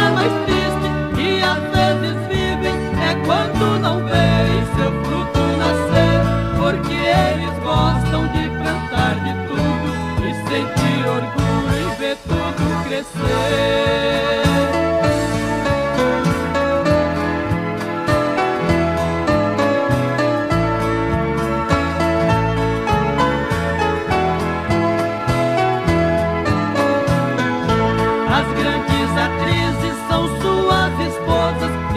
cena mais triste que às vezes vivem é quando não veem seu fruto nascer, porque eles gostam de plantar de tudo e sentir orgulho em ver tudo crescer. As grandes atrizes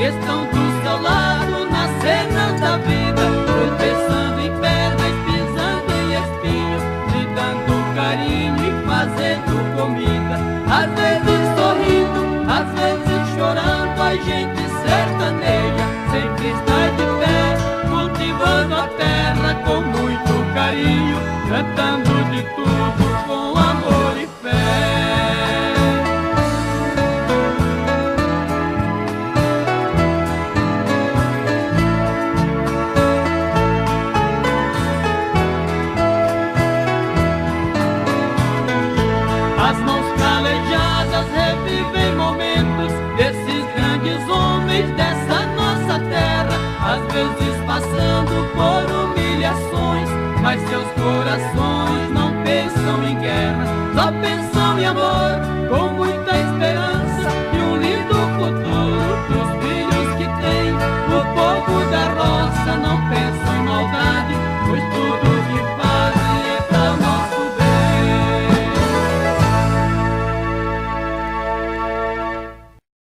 estão do seu lado na cena da vida, tropeçando em pedras, pisando em espinhos, te carinho e fazendo comida. Às vezes sorrindo, às vezes chorando, a gente sertaneja sempre está de pé, cultivando a terra com muito carinho, cantando calejadas revivem momentos desses grandes homens dessa nossa terra. Às vezes passando por humilhações, mas seus corações não pensam em guerra, só pensam em amor.